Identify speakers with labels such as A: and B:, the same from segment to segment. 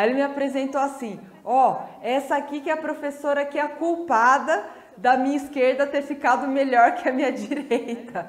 A: Aí ele me apresentou assim: ó, oh, essa aqui que é a professora que é a culpada da minha esquerda ter ficado melhor que a minha direita.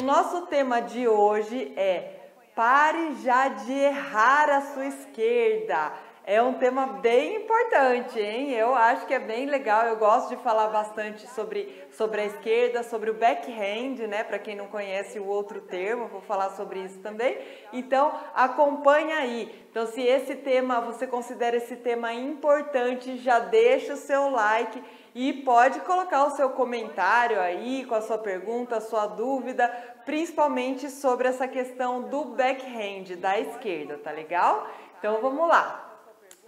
A: O nosso tema de hoje é Pare já de errar a sua esquerda. É um tema bem importante, hein? Eu acho que é bem legal. Eu gosto de falar bastante sobre, sobre a esquerda, sobre o backhand, né? Para quem não conhece o outro termo, vou falar sobre isso também. Então, acompanha aí. Então, se esse tema, você considera esse tema importante, já deixa o seu like e pode colocar o seu comentário aí com a sua pergunta, a sua dúvida, principalmente sobre essa questão do backhand da esquerda, tá legal? Então, vamos lá.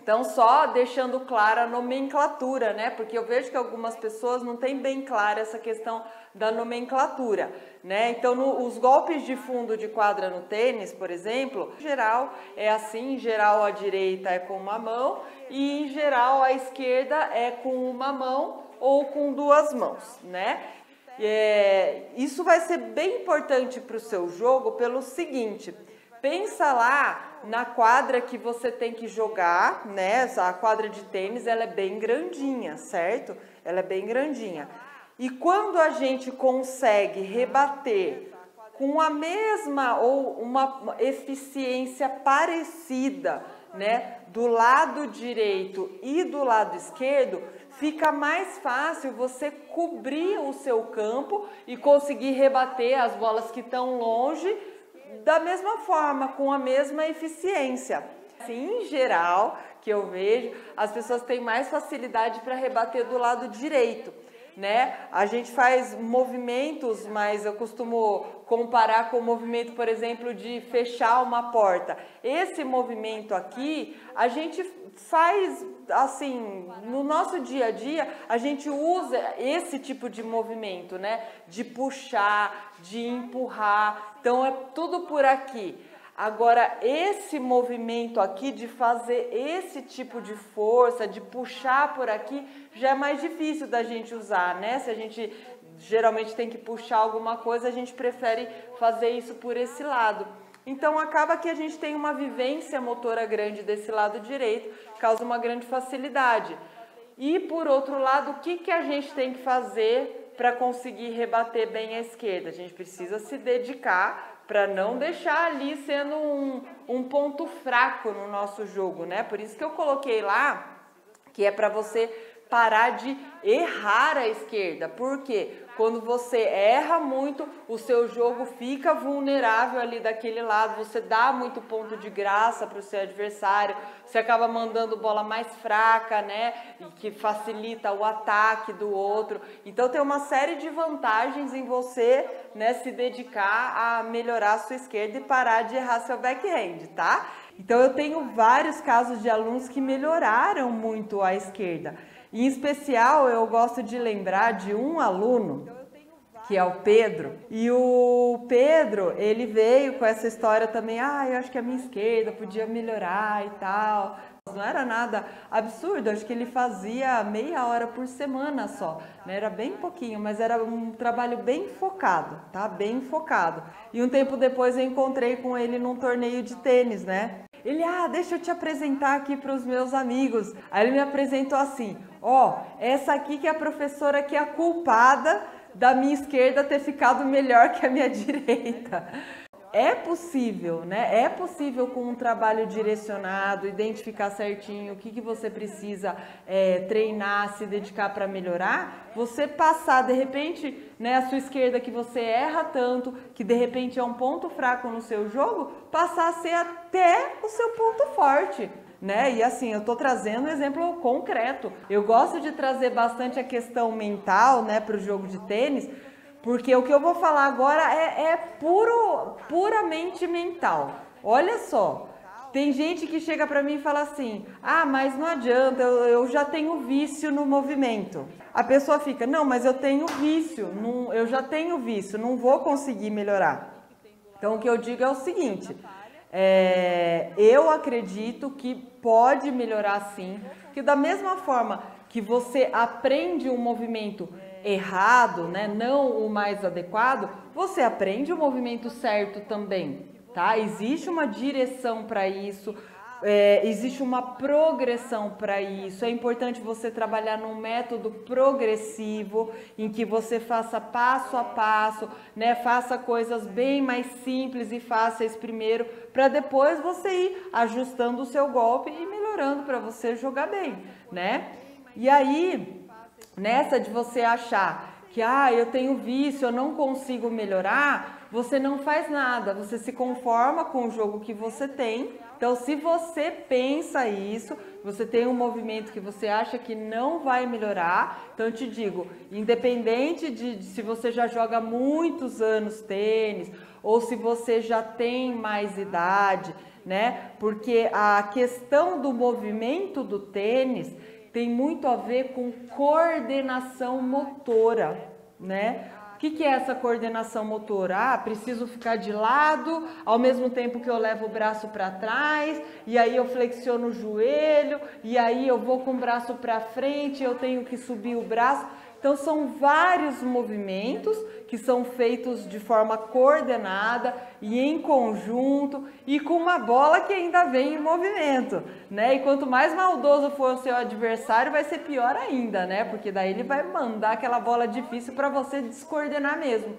A: Então, só deixando clara a nomenclatura, né? Porque eu vejo que algumas pessoas não têm bem clara essa questão da nomenclatura, né? Então, no, os golpes de fundo de quadra no tênis, por exemplo, em geral é assim, em geral a direita é com uma mão e em geral a esquerda é com uma mão ou com duas mãos, né? É, isso vai ser bem importante para o seu jogo pelo seguinte, pensa lá na quadra que você tem que jogar, né? A quadra de tênis, ela é bem grandinha, certo? Ela é bem grandinha. E quando a gente consegue rebater com a mesma ou uma eficiência parecida, né, do lado direito e do lado esquerdo, fica mais fácil você cobrir o seu campo e conseguir rebater as bolas que estão longe da mesma forma, com a mesma eficiência. Assim, em geral, que eu vejo, as pessoas têm mais facilidade para rebater do lado direito. Né? A gente faz movimentos, mas eu costumo comparar com o movimento, por exemplo, de fechar uma porta. Esse movimento aqui, a gente faz assim, no nosso dia a dia, a gente usa esse tipo de movimento, né? De puxar, de empurrar. Então é tudo por aqui. Agora, esse movimento aqui de fazer esse tipo de força, de puxar por aqui, já é mais difícil da gente usar, né? Se a gente geralmente tem que puxar alguma coisa, a gente prefere fazer isso por esse lado. Então acaba que a gente tem uma vivência motora grande desse lado direito, causa uma grande facilidade. E por outro lado, o que, que a gente tem que fazer para conseguir rebater bem a esquerda? A gente precisa se dedicar para não deixar ali sendo um, um ponto fraco no nosso jogo, né? Por isso que eu coloquei lá que é para você parar de errar a esquerda. Por quê? Quando você erra muito, o seu jogo fica vulnerável ali daquele lado, você dá muito ponto de graça para o seu adversário, você acaba mandando bola mais fraca, né? E que facilita o ataque do outro. Então tem uma série de vantagens em você, né, se dedicar a melhorar a sua esquerda e parar de errar seu backhand, tá? Então eu tenho vários casos de alunos que melhoraram muito a esquerda. Em especial, eu gosto de lembrar de um aluno que é o Pedro. E o Pedro, ele veio com essa história também, ah, eu acho que a minha esquerda podia melhorar e tal. Não era nada absurdo, acho que ele fazia meia hora por semana só, né? Era bem pouquinho, mas era um trabalho bem focado, tá? Bem focado. E um tempo depois eu encontrei com ele num torneio de tênis, né? Ele, ah, deixa eu te apresentar aqui para os meus amigos. Aí ele me apresentou assim: ó, oh, essa aqui que é a professora que é a culpada da minha esquerda ter ficado melhor que a minha direita. É possível, né? É possível com um trabalho direcionado, identificar certinho o que, que você precisa é, treinar, se dedicar para melhorar, você passar de repente, né, a sua esquerda que você erra tanto, que de repente é um ponto fraco no seu jogo, passar a ser até o seu ponto forte né? E assim, eu estou trazendo um exemplo concreto. Eu gosto de trazer bastante a questão mental, né, para o jogo de tênis, porque o que eu vou falar agora é, é puro, puramente mental. Olha só, tem gente que chega para mim e fala assim: ah, mas não adianta, eu, eu, já tenho vício no movimento. A pessoa fica: não, mas eu tenho vício, não, eu já tenho vício, não vou conseguir melhorar. Então o que eu digo é o seguinte: é, eu acredito que pode melhorar sim, que da mesma forma que você aprende um movimento errado, né, não o mais adequado, você aprende o movimento certo também, tá? Existe uma direção para isso, é, existe uma progressão para isso. É importante você trabalhar num método progressivo, em que você faça passo a passo, né? Faça coisas bem mais simples e fáceis primeiro, para depois você ir ajustando o seu golpe e melhorando para você jogar bem, né? E aí, nessa de você achar que ah, eu tenho vício, eu não consigo melhorar, você não faz nada, você se conforma com o jogo que você tem. Então, se você pensa isso, você tem um movimento que você acha que não vai melhorar, então eu te digo, independente de, de se você já joga muitos anos tênis ou se você já tem mais idade, né? Porque a questão do movimento do tênis tem muito a ver com coordenação motora, né? O que, que é essa coordenação motora? Ah, preciso ficar de lado, ao mesmo tempo que eu levo o braço para trás, e aí eu flexiono o joelho, e aí eu vou com o braço para frente, eu tenho que subir o braço. Então são vários movimentos que são feitos de forma coordenada e em conjunto e com uma bola que ainda vem em movimento, né? E quanto mais maldoso for o seu adversário, vai ser pior ainda, né? Porque daí ele vai mandar aquela bola difícil para você descoordenar mesmo.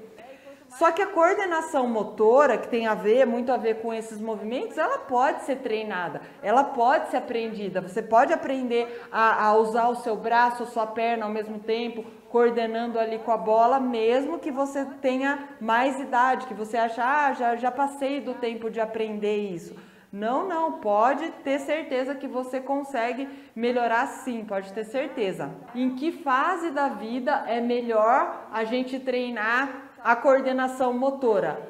A: Só que a coordenação motora, que tem a ver, muito a ver com esses movimentos, ela pode ser treinada, ela pode ser aprendida. Você pode aprender a, a usar o seu braço, a sua perna ao mesmo tempo, coordenando ali com a bola, mesmo que você tenha mais idade, que você acha, ah, já, já passei do tempo de aprender isso. Não, não, pode ter certeza que você consegue melhorar sim, pode ter certeza. Em que fase da vida é melhor a gente treinar a coordenação motora,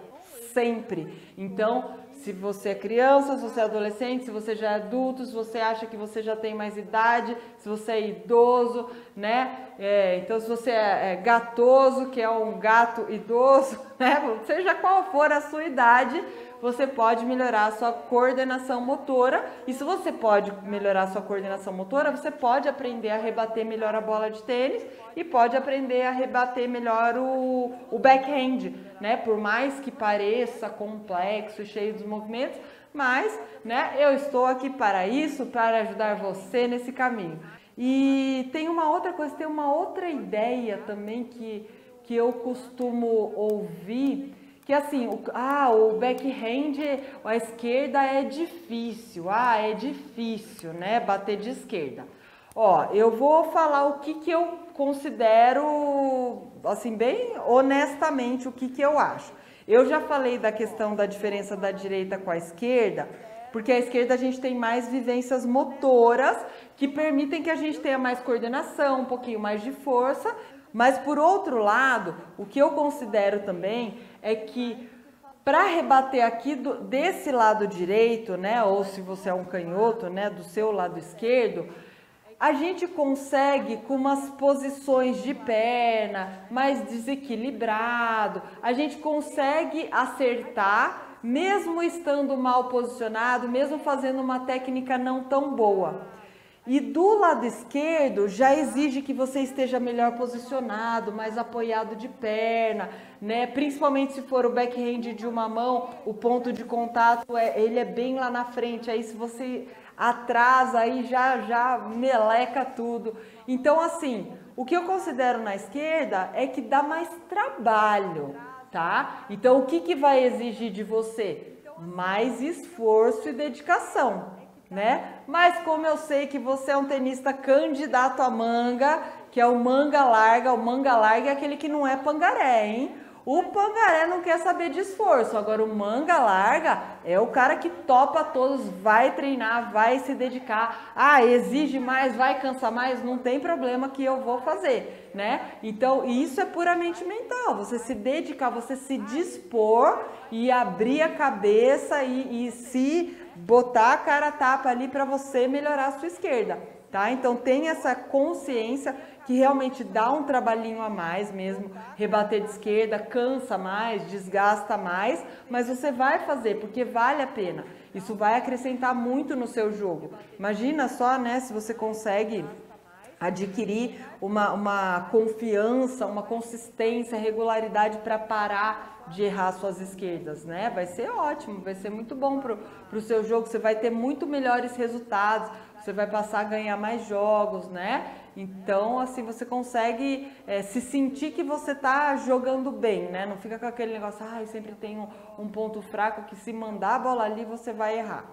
A: sempre. Então, se você é criança, se você é adolescente, se você já é adulto, se você acha que você já tem mais idade, se você é idoso, né? É, então, se você é, é gatoso, que é um gato idoso, né? Seja qual for a sua idade, você pode melhorar a sua coordenação motora. E se você pode melhorar a sua coordenação motora, você pode aprender a rebater melhor a bola de tênis e pode aprender a rebater melhor o, o backhand, né? Por mais que pareça complexo e cheio dos movimentos, mas, né, eu estou aqui para isso, para ajudar você nesse caminho. E tem uma outra coisa, tem uma outra ideia também que, que eu costumo ouvir, que assim, o, ah, o backhand, a esquerda é difícil, ah, é difícil, né, bater de esquerda. Ó, eu vou falar o que que eu considero, assim, bem honestamente, o que que eu acho. Eu já falei da questão da diferença da direita com a esquerda, porque a esquerda a gente tem mais vivências motoras que permitem que a gente tenha mais coordenação, um pouquinho mais de força, mas por outro lado, o que eu considero também é que para rebater aqui do, desse lado direito, né, ou se você é um canhoto, né, do seu lado esquerdo, a gente consegue com umas posições de perna mais desequilibrado, a gente consegue acertar mesmo estando mal posicionado, mesmo fazendo uma técnica não tão boa. E do lado esquerdo já exige que você esteja melhor posicionado, mais apoiado de perna, né? Principalmente se for o backhand de uma mão, o ponto de contato é ele é bem lá na frente. Aí se você atrasa aí já já meleca tudo. Então assim, o que eu considero na esquerda é que dá mais trabalho, tá? Então o que que vai exigir de você? Mais esforço e dedicação né? Mas como eu sei que você é um tenista candidato a manga, que é o manga larga, o manga larga é aquele que não é pangaré, hein? O pangaré não quer saber de esforço, agora o manga larga é o cara que topa todos, vai treinar, vai se dedicar. Ah, exige mais, vai cansar mais, não tem problema que eu vou fazer, né? Então, isso é puramente mental, você se dedicar, você se dispor e abrir a cabeça e, e se botar a cara tapa ali para você melhorar a sua esquerda, tá? Então tem essa consciência que realmente dá um trabalhinho a mais mesmo, rebater de esquerda cansa mais, desgasta mais, mas você vai fazer porque vale a pena. Isso vai acrescentar muito no seu jogo. Imagina só, né, se você consegue adquirir uma, uma confiança, uma consistência, regularidade para parar de errar suas esquerdas, né? Vai ser ótimo, vai ser muito bom pro, pro seu jogo, você vai ter muito melhores resultados, você vai passar a ganhar mais jogos, né? Então, assim, você consegue é, se sentir que você está jogando bem, né? Não fica com aquele negócio, ah, eu sempre tenho um ponto fraco que se mandar a bola ali você vai errar.